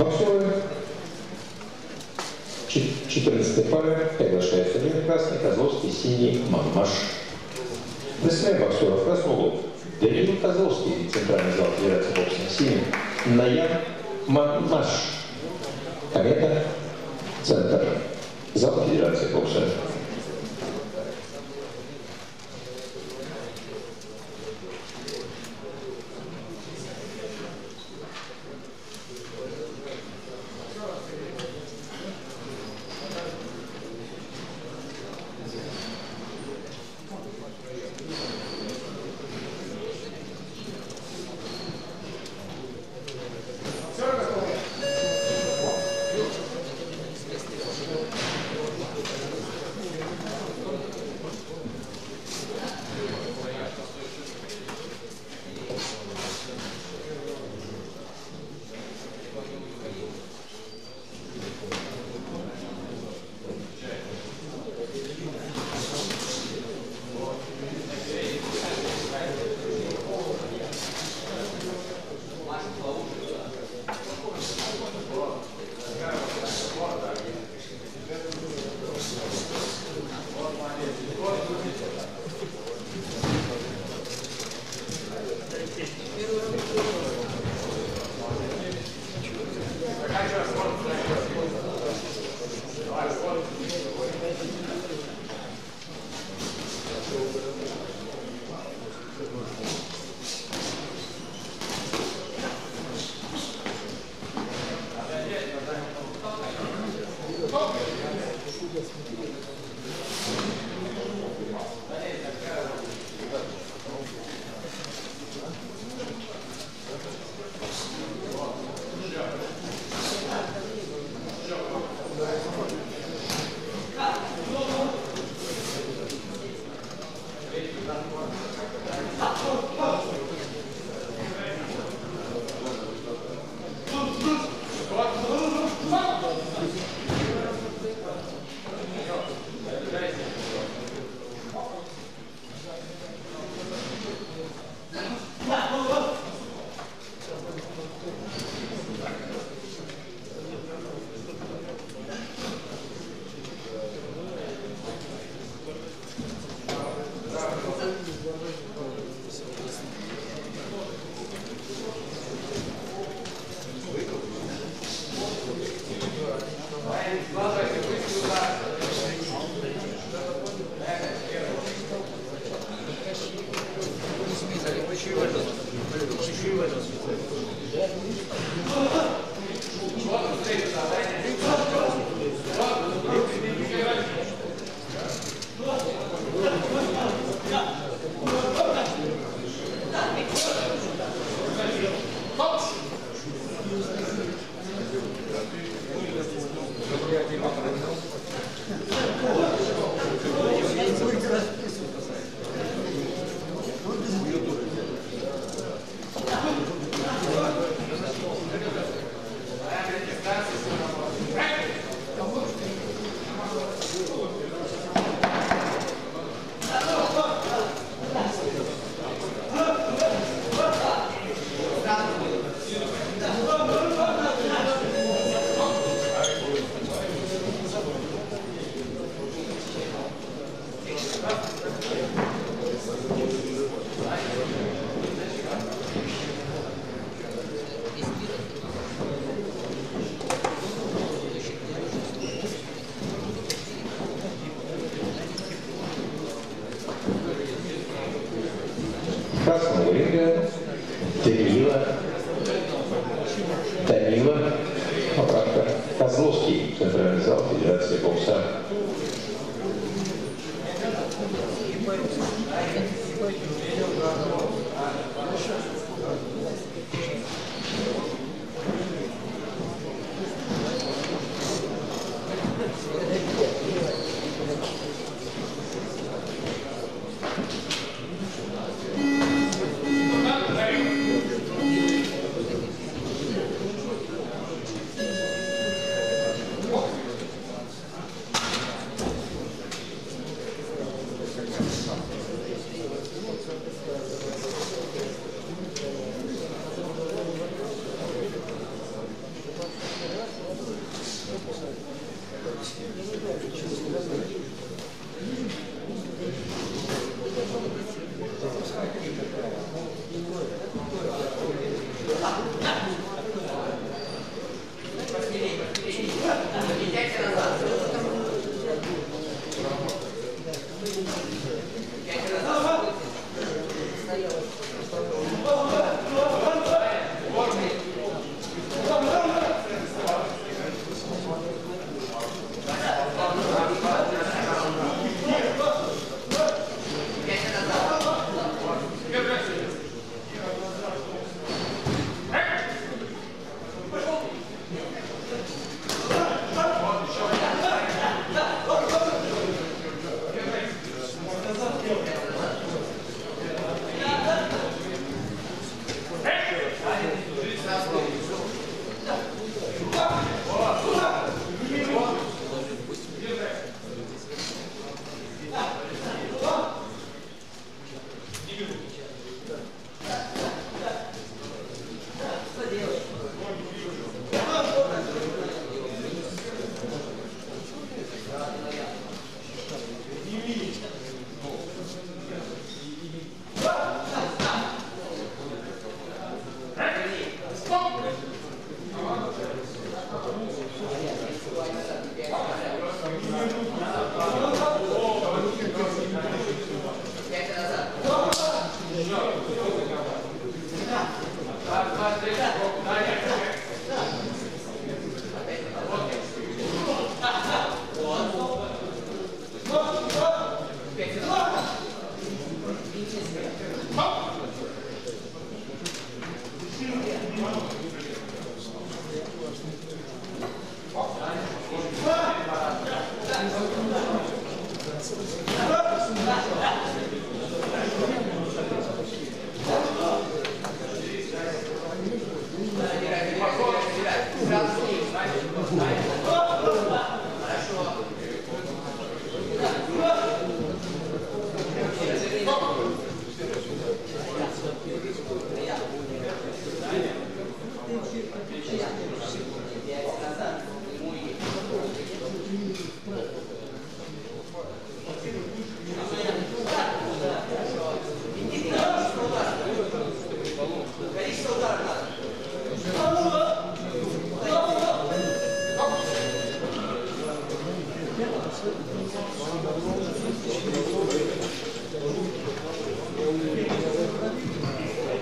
Боксеры 14 пары приглашается один красный, Козловский, синий, Мамаш. Восьмая боксеров красного угол. Даниил Козловский, центральный зал Федерации бокса, синий, Наян Мамаш. Комета, центр, зал Федерации бокса.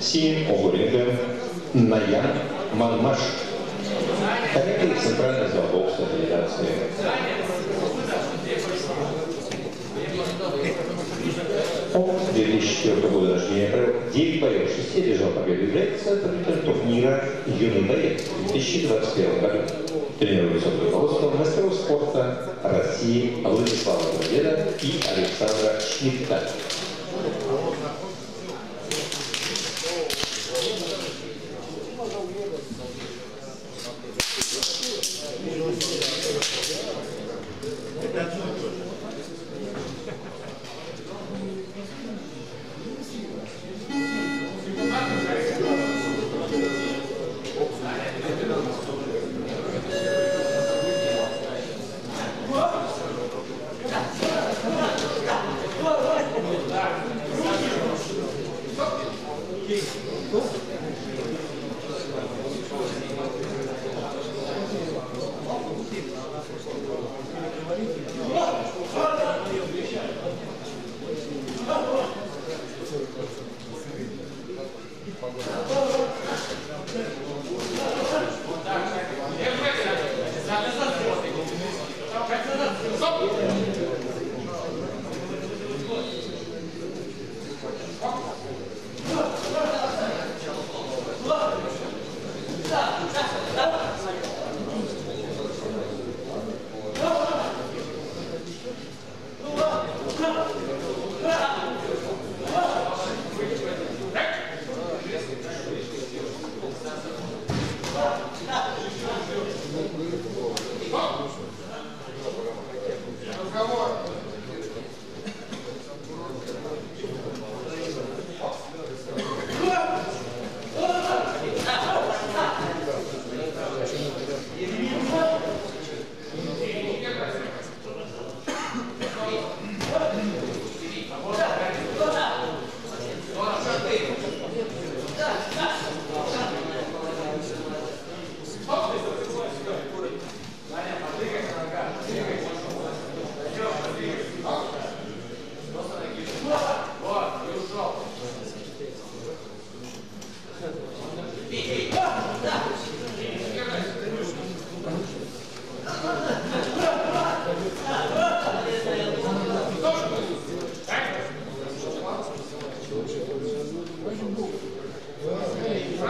Синим Огуренко, Наян Манмаш. Коллеги Центральный зал бокса Федерации. 2004 года рождения провел 9 боев, 6 одержал победу. Является победителем турнира «Юный боец» в 2021 году. Тренер высокого руководства мастеров спорта России Владислава Победа и Александра Шмидта.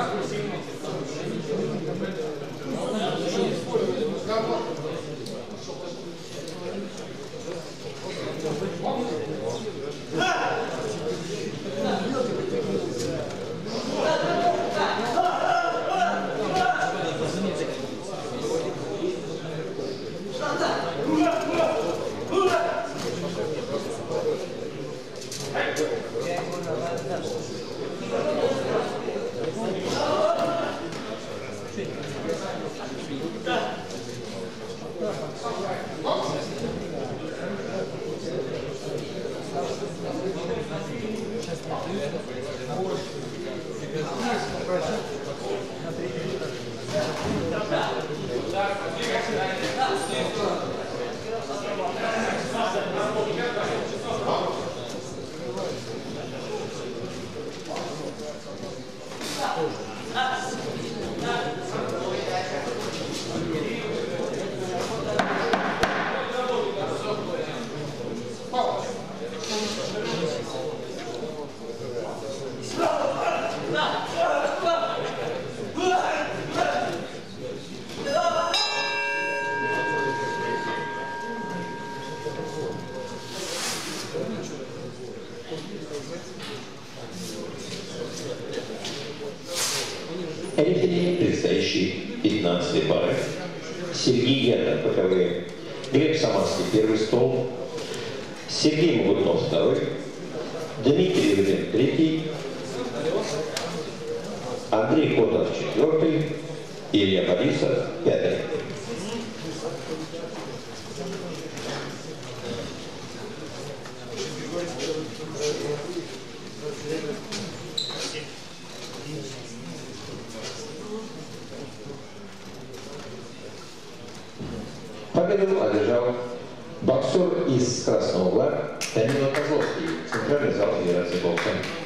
por cima. Рефери предстоящей 15 пары. Сергей Ятов, ПКВ. Глеб Самарский, первый стол. Сергей Могутнов, второй. Дмитрий Рыбин, третий. Андрей Котов, четвертый. Илья Борисов, пятый. Победу одержал боксер из красного угла Данила Козловский, центральный зал Федерации бокса.